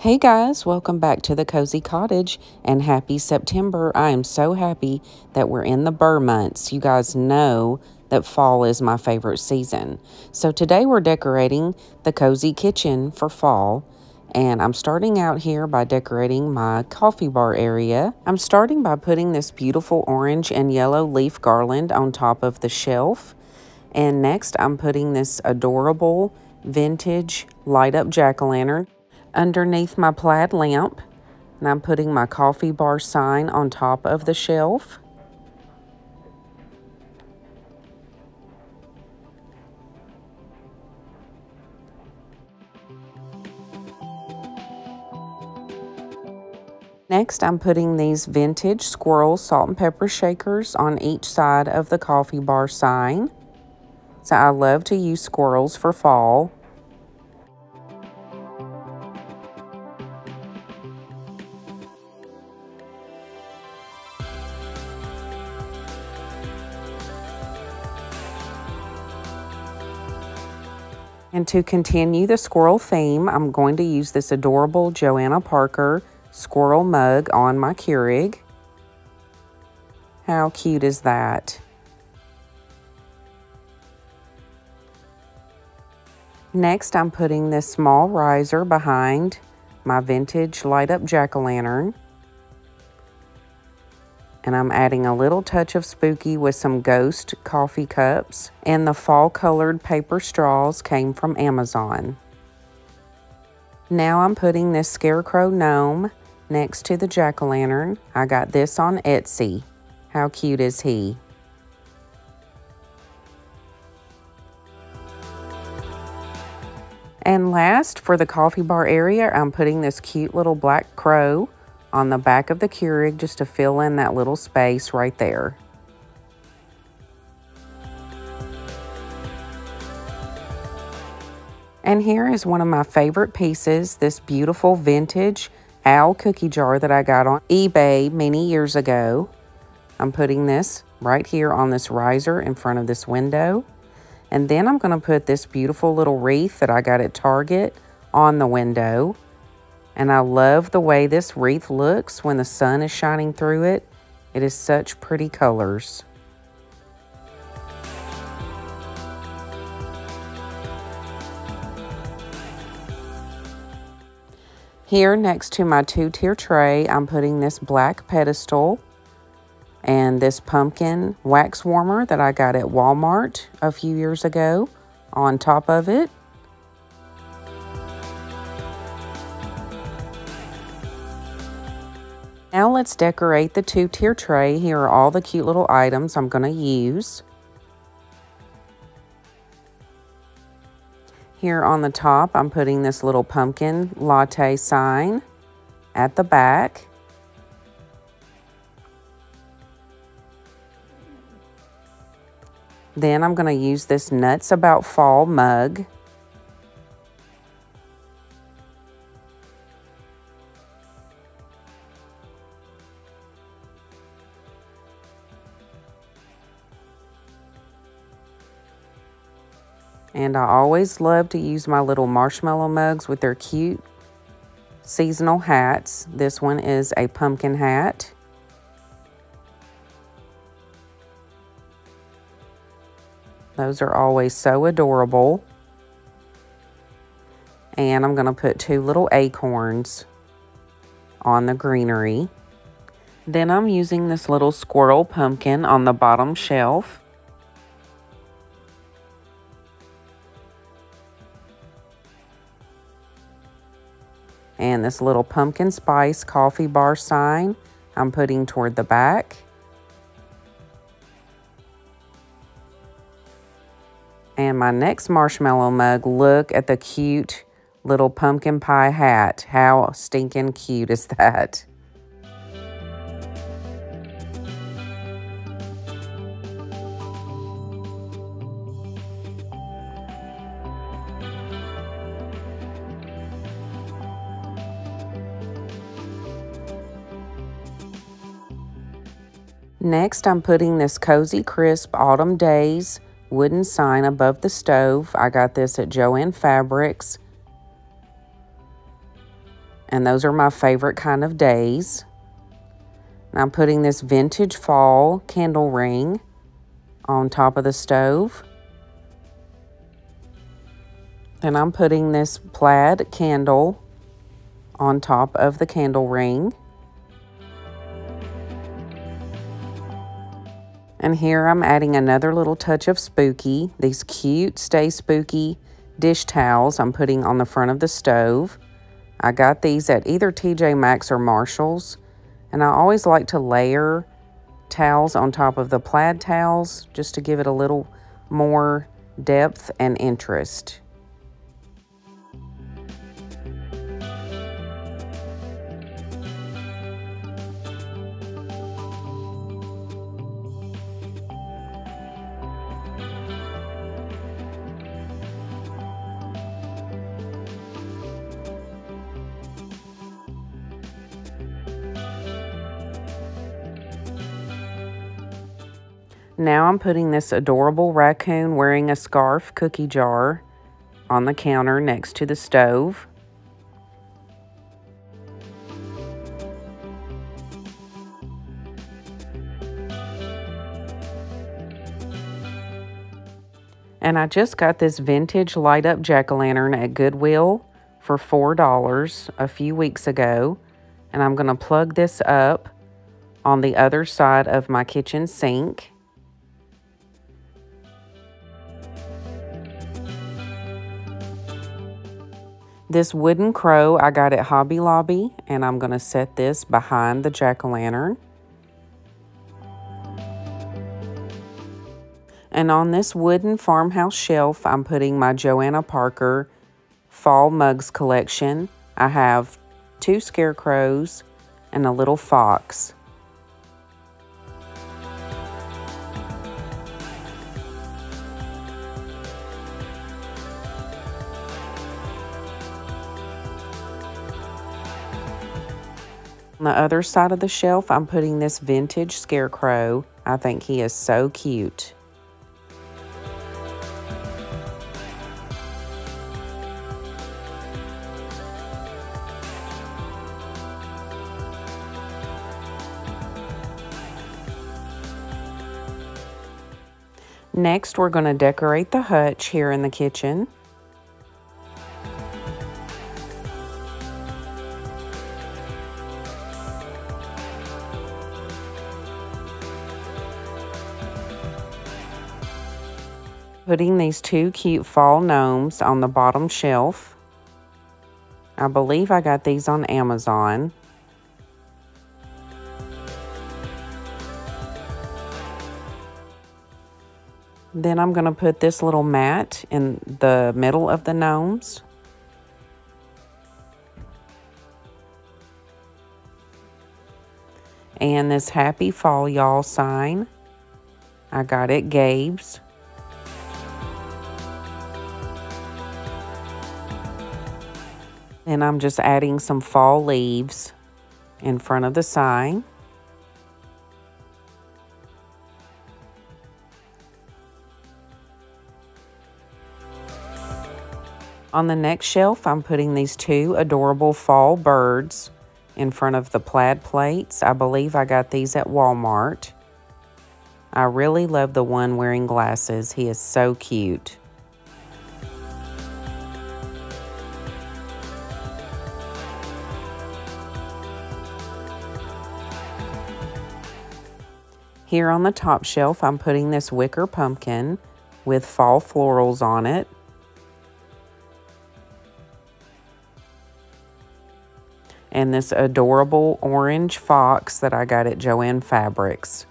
Hey guys, welcome back to the Cozy Cottage and happy September. I am so happy that we're in the burr months. You guys know that fall is my favorite season. So today we're decorating the cozy kitchen for fall. And I'm starting out here by decorating my coffee bar area. I'm starting by putting this beautiful orange and yellow leaf garland on top of the shelf. And next I'm putting this adorable vintage light up jack-o'-lantern underneath my plaid lamp. And I'm putting my coffee bar sign on top of the shelf. Next, I'm putting these vintage squirrel salt and pepper shakers on each side of the coffee bar sign. So I love to use squirrels for fall. And to continue the squirrel theme, I'm going to use this adorable Johanna Parker squirrel mug on my Keurig. How cute is that? Next, I'm putting this small riser behind my vintage light up jack-o'-lantern. And I'm adding a little touch of spooky with some ghost coffee cups. And the fall colored paper straws came from Amazon. Now I'm putting this scarecrow gnome next to the jack-o'-lantern. I got this on Etsy. How cute is he? And last, for the coffee bar area, I'm putting this cute little black crow on the back of the Keurig just to fill in that little space right there. And here is one of my favorite pieces, this beautiful vintage owl cookie jar that I got on eBay many years ago. I'm putting this right here on this riser in front of this window. And then I'm going to put this beautiful little wreath that I got at Target on the window. And I love the way this wreath looks when the sun is shining through it. It is such pretty colors. Here next to my two-tier tray, I'm putting this black pedestal and this pumpkin wax warmer that I got at Walmart a few years ago on top of it. Now let's decorate the two-tier tray. Here are all the cute little items I'm going to use. Here on the top, I'm putting this little pumpkin latte sign at the back. Then I'm going to use this Nuts About Fall mug. And I always love to use my little marshmallow mugs with their cute seasonal hats. This one is a pumpkin hat. Those are always so adorable. And I'm going to put two little acorns on the greenery. Then I'm using this little squirrel pumpkin on the bottom shelf. And this little pumpkin spice coffee bar sign I'm putting toward the back. And my next marshmallow mug, look at the cute little pumpkin pie hat. How stinking cute is that? Next, I'm putting this Cozy Crisp Autumn Days wooden sign above the stove. I got this at Joann Fabrics. And those are my favorite kind of days. And I'm putting this vintage fall candle ring on top of the stove. And I'm putting this plaid candle on top of the candle ring. And here I'm adding another little touch of spooky. These cute Stay Spooky dish towels I'm putting on the front of the stove. I got these at either TJ Maxx or Marshall's. And I always like to layer towels on top of the plaid towels just to give it a little more depth and interest. Now I'm putting this adorable raccoon wearing a scarf cookie jar on the counter next to the stove. And I just got this vintage light up jack-o'-lantern at Goodwill for $4 a few weeks ago. And I'm going to plug this up on the other side of my kitchen sink. This wooden crow I got at Hobby Lobby, and I'm going to set this behind the jack-o'-lantern. And on this wooden farmhouse shelf, I'm putting my Johanna Parker Fall Mugs collection. I have two scarecrows and a little fox. On the other side of the shelf, I'm putting this vintage scarecrow. I think he is so cute. Next, we're going to decorate the hutch here in the kitchen. Putting these two cute fall gnomes on the bottom shelf. I believe I got these on Amazon. Then I'm going to put this little mat in the middle of the gnomes. And this Happy Fall Y'all sign. I got it Gabe's. And I'm just adding some fall leaves in front of the sign. On the next shelf, I'm putting these two adorable fall birds in front of the plaid plates. I believe I got these at Walmart. I really love the one wearing glasses. He is so cute. Here on the top shelf, I'm putting this wicker pumpkin with fall florals on it. And this adorable orange fox that I got at Joann Fabrics.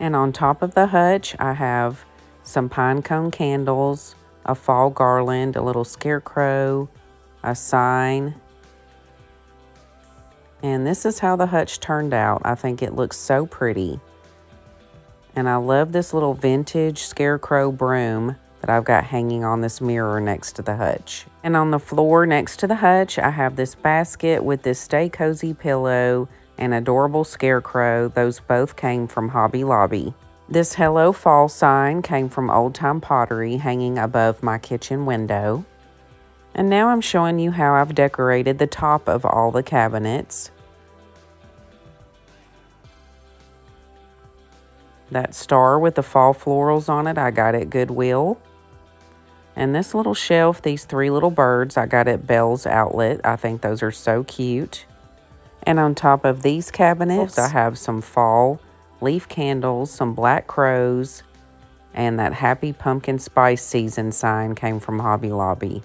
And on top of the hutch, I have some pine cone candles, a fall garland, a little scarecrow, a sign, and this is how the hutch turned out. I think it looks so pretty. And I love this little vintage scarecrow broom that I've got hanging on this mirror next to the hutch. And on the floor next to the hutch, I have this basket with this Stay Cozy pillow and adorable scarecrow. Those both came from Hobby Lobby. This Hello Fall sign came from Old Time Pottery hanging above my kitchen window. And now I'm showing you how I've decorated the top of all the cabinets. That star with the fall florals on it, I got at Goodwill. And this little shelf, these three little birds, I got at Bealls Outlet. I think those are so cute. And on top of these cabinets, I have some fall leaf candles, some black crows, and that happy pumpkin spice season sign came from Hobby Lobby.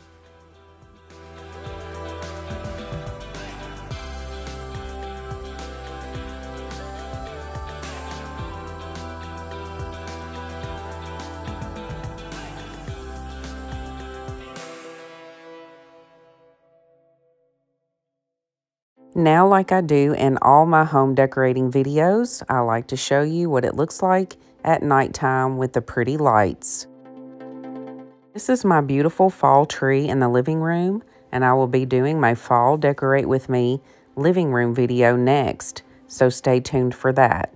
Now, like I do in all my home decorating videos, I like to show you what it looks like at nighttime with the pretty lights. This is my beautiful fall tree in the living room, and I will be doing my fall decorate with me living room video next, so stay tuned for that.